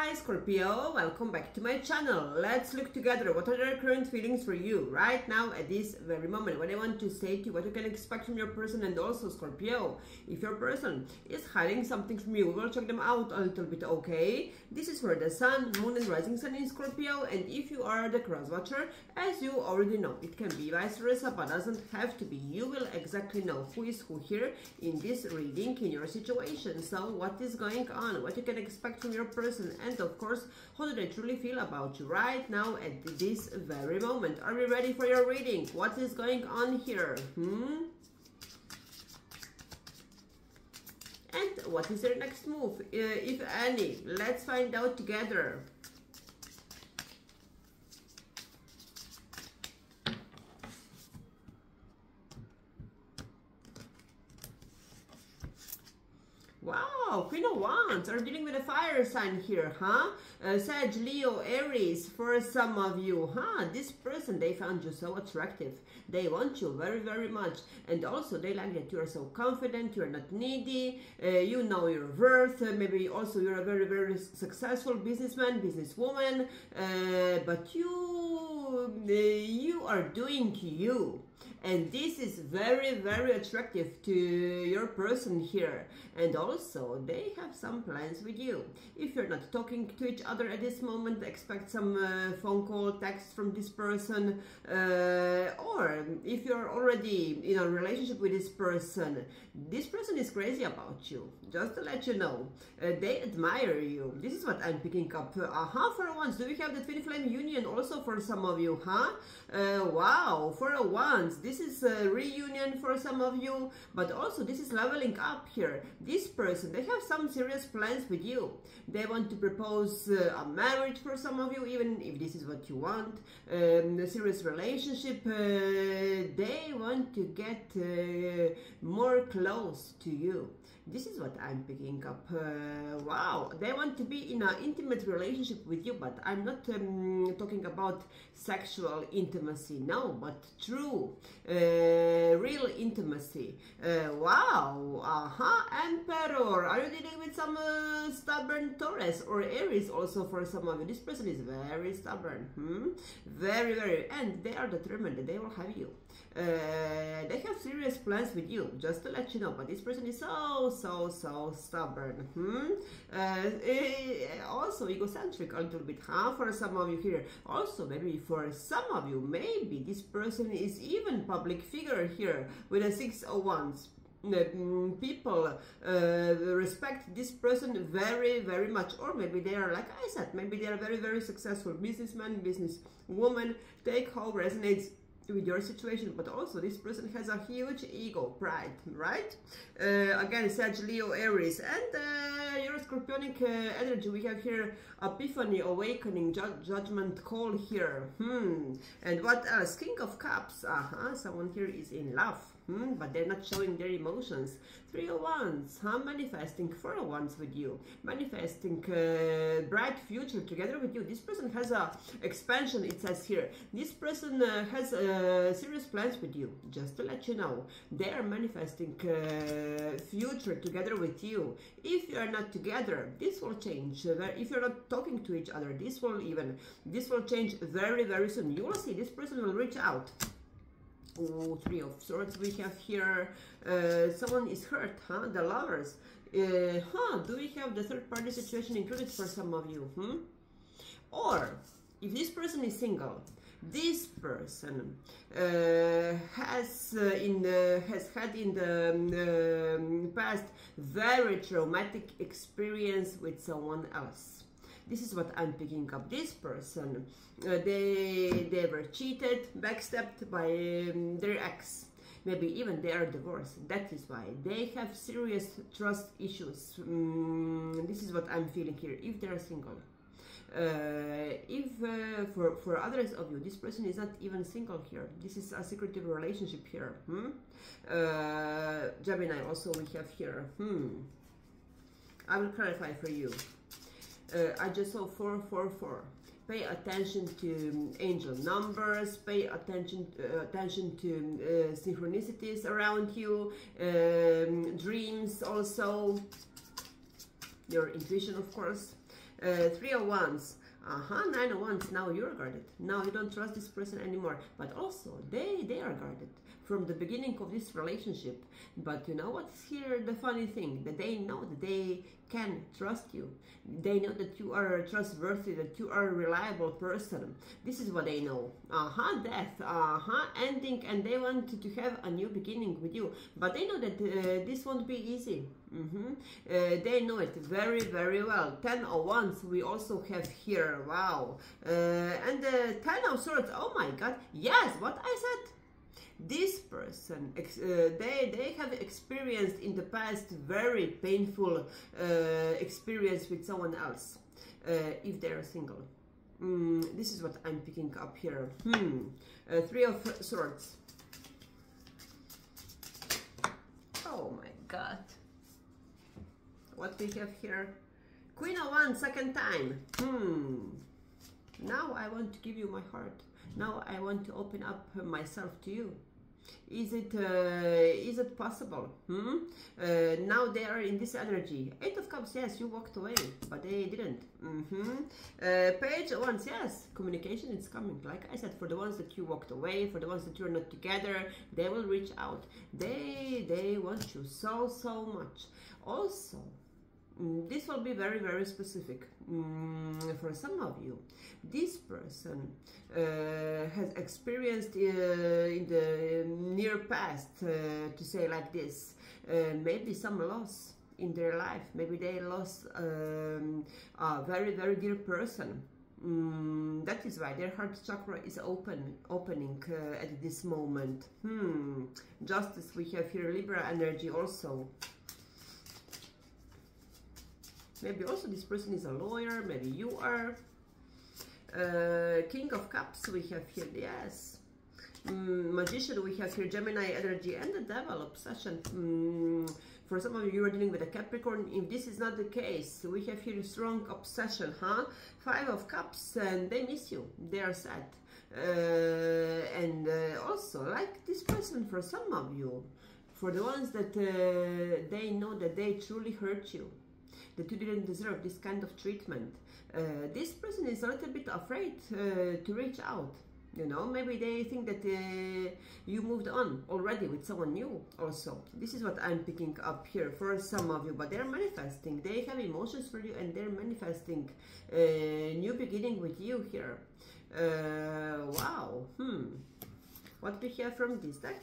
Hi Scorpio, welcome back to my channel. Let's look together what are your current feelings for you right now at this very moment. What I want to say to you, what you can expect from your person and also Scorpio. If your person is hiding something from you, we will check them out a little bit, okay? This is for the Sun, Moon and Rising Sun in Scorpio and if you are the cross watcher, as you already know, it can be vice versa but doesn't have to be. You will exactly know who is who here in this reading in your situation. So what is going on, what you can expect from your person and of course how do they truly feel about you right now at this very moment. Are we ready for your reading? What is going on here? Hmm? And what is your next move? Uh, if any let's find out together Wow, Queen of Wands are dealing with a fire sign here, huh? Uh, Sag, Leo, Aries, for some of you, huh? This person, they found you so attractive. They want you very, very much. And also, they like that you are so confident, you're not needy, uh, you know your worth, uh, maybe also you're a very, very successful businessman, businesswoman, uh, but you, uh, you are doing you and this is very very attractive to your person here. And also they have some plans with you. If you're not talking to each other at this moment expect some uh, phone call text from this person uh, or if you're already in a relationship with this person this person is crazy about you. Just to let you know. Uh, they admire you. This is what i'm picking up. Uh -huh, for once do we have the twin flame union also for some of you huh? Uh, wow for a once this is a reunion for some of you, but also this is leveling up here. This person, they have some serious plans with you. They want to propose uh, a marriage for some of you, even if this is what you want, um, a serious relationship. Uh, they want to get uh, more close to you. This is what I'm picking up. Uh, wow, they want to be in an intimate relationship with you, but I'm not um, talking about sexual intimacy, no, but true uh, real intimacy. Uh, wow, uh-huh, Emperor. Are you dealing with some uh, stubborn Taurus or Aries also for some of you? This person is very stubborn. Hmm? Very, very. And they are determined. They will have you. Uh, they have serious plans with you, just to let you know. But this person is so, so, so stubborn. Hmm? Uh, also egocentric a little bit, huh? For some of you here. Also, maybe for some of you, maybe this person is even public figure here with a six of wands mm, people uh, respect this person very very much or maybe they are like I said maybe they are very very successful businessman business woman take how resonates with your situation but also this person has a huge ego pride right? Uh, again Sag Leo Aries and uh, your scorpionic uh, energy. We have here epiphany awakening ju judgment call here. Hmm. And what else? King of Cups. Uh-huh. Someone here is in love hmm? but they're not showing their emotions. Three of Wands, huh? manifesting Four of Wands with you, manifesting uh, bright future together with you. This person has a expansion, it says here. This person uh, has uh, serious plans with you, just to let you know. They are manifesting uh, future together with you. If you are not together, this will change. If you're not talking to each other, this will even, this will change very, very soon. You will see this person will reach out oh, three of swords we have here. Uh, someone is hurt huh? The lovers. Uh, huh do we have the third party situation included for some of you hmm? Or if this person is single this person uh, has uh, in the has had in the um, past very traumatic experience with someone else this is what I'm picking up. This person, uh, they, they were cheated, backstabbed by um, their ex. Maybe even they are divorced. That is why they have serious trust issues. Um, this is what I'm feeling here. If they are single. Uh, if uh, for for others of you this person is not even single here this is a secretive relationship here hmm? uh, Gemini also we have here hmm I will clarify for you uh, I just saw 444 pay attention to angel numbers pay attention uh, attention to uh, synchronicities around you um, dreams also your intuition of course Uh, three of. Uh-huh, nine of Wands. Now you're guarded. Now you don't trust this person anymore. But also, they, they are guarded from the beginning of this relationship. But you know what's here the funny thing? That they know that they can trust you. They know that you are trustworthy, that you are a reliable person. This is what they know. Uh-huh, death, uh-huh, ending, and they want to have a new beginning with you. But they know that uh, this won't be easy. Mm -hmm. uh, they know it very, very well. Ten of Wands we also have here. Wow. Uh, and the Ten of Swords. Oh my God. Yes, what I said this person uh, they they have experienced in the past very painful uh, experience with someone else uh, if they are single. Mm, this is what i'm picking up here. Hmm. Uh, three of swords. Oh my god. What we have here? Queen of wands second time. Hmm. Now i want to give you my heart. Now i want to open up myself to you is it uh, is it possible? Hmm? uh, now they are in this energy. Eight of cups yes you walked away but they didn't. Mm -hmm. uh, page Wands yes communication is coming. Like i said for the ones that you walked away for the ones that you're not together they will reach out. They they want you so so much. Also this will be very very specific mm, for some of you this person uh, has experienced uh, in the near past uh, to say like this uh, maybe some loss in their life maybe they lost um, a very very dear person Mm, that is why their heart chakra is open, opening uh, at this moment. Hmm. Justice, we have here Libra energy also. Maybe also this person is a lawyer, maybe you are. Uh, King of Cups we have here, yes. Mm, magician we have here, Gemini energy and the Devil obsession. Mm, for some of you, you are dealing with a Capricorn. If this is not the case, we have here a strong obsession, huh? Five of Cups and they miss you. They are sad. Uh, and uh, also, like this person for some of you, for the ones that uh, they know that they truly hurt you that you didn't deserve this kind of treatment. Uh, this person is a little bit afraid uh, to reach out. You know, maybe they think that uh, you moved on already with someone new also. This is what I'm picking up here for some of you, but they're manifesting. They have emotions for you and they're manifesting a new beginning with you here. Uh, wow. Hmm. What do we have from this deck?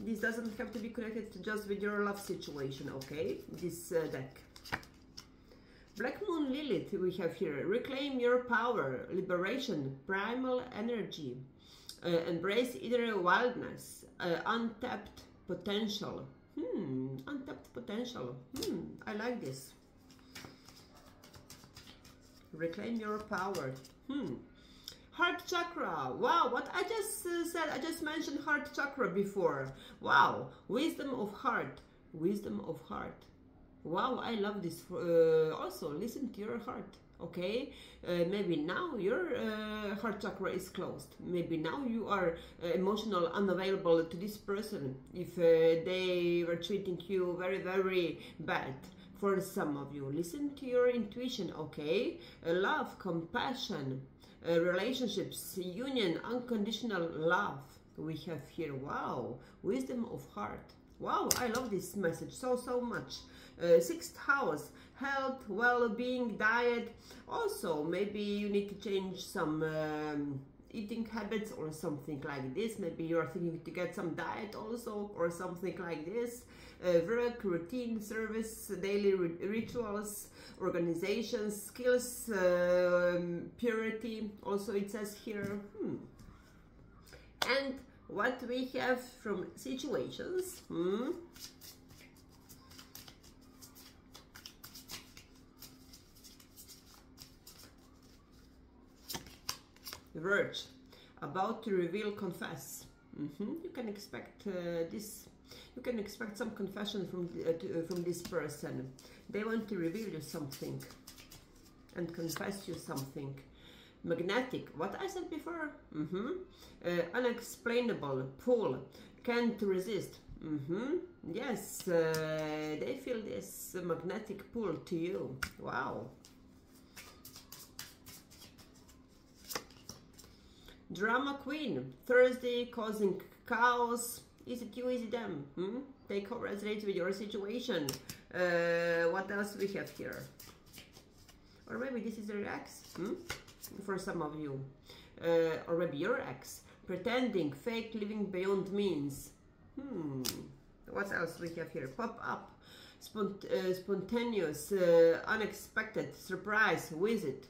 This doesn't have to be connected just with your love situation, okay? This uh, deck. Black Moon Lilith we have here. Reclaim your power, liberation, primal energy. Uh, embrace inner wildness, uh, untapped potential. Hmm, untapped potential. Hmm, I like this. Reclaim your power. Hmm, Chakra. Wow, what I just uh, said, I just mentioned heart chakra before. Wow, wisdom of heart. Wisdom of heart. Wow, I love this. Uh, also, listen to your heart. Okay, uh, maybe now your uh, heart chakra is closed. Maybe now you are uh, emotional, unavailable to this person if uh, they were treating you very, very bad for some of you. Listen to your intuition, okay? Love, compassion, uh, relationships, union, unconditional love we have here. Wow, wisdom of heart. Wow, I love this message so, so much. Uh, sixth house, health, well-being, diet. Also, maybe you need to change some um, eating habits or something like this. Maybe you're thinking to get some diet also or something like this. Uh, work, routine, service, daily rituals, organizations, skills, um, purity, also it says here. Hmm. And what we have from situations. Hmm. Verge, about to reveal, confess. Mm -hmm. You can expect uh, this you can expect some confession from, uh, to, uh, from this person. They want to reveal you something and confess you something. Magnetic, what I said before? Mm -hmm. uh, unexplainable, pull, can't resist. Mm-hmm. Yes, uh, they feel this magnetic pull to you. Wow. Drama Queen, Thursday causing chaos. Is it you, is it them? Hmm? They co-resonate with your situation. Uh, what else we have here? Or maybe this is your ex, hmm? For some of you. Uh, or maybe your ex. Pretending, fake, living beyond means. Hmm. What else we have here? Pop up. Spont uh, spontaneous, uh, unexpected, surprise, visit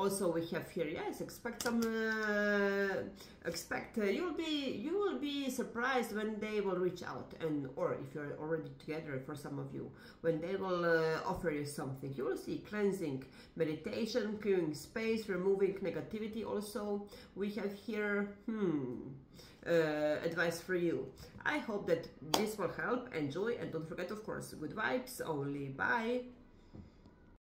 also we have here yes expect some uh, expect uh, you'll be you will be surprised when they will reach out and or if you're already together for some of you when they will uh, offer you something. You will see cleansing meditation clearing space removing negativity also. We have here hmm uh, advice for you. I hope that this will help. Enjoy and don't forget of course good vibes. Only bye